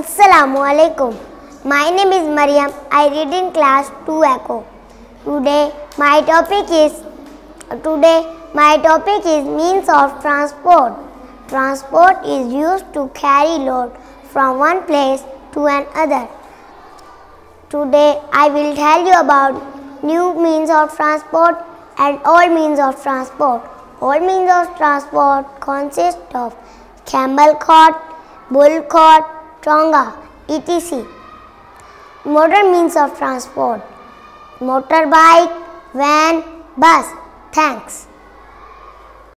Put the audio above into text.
Assalamu alaikum. My name is Mariam. I read in class 2 Echo. Today my topic is today my topic is means of transport. Transport is used to carry load from one place to another. Today I will tell you about new means of transport and old means of transport. Old means of transport consist of camel cart, bull cart, tonga, etc. Modern means of transport motorbike, van, bus. Thanks.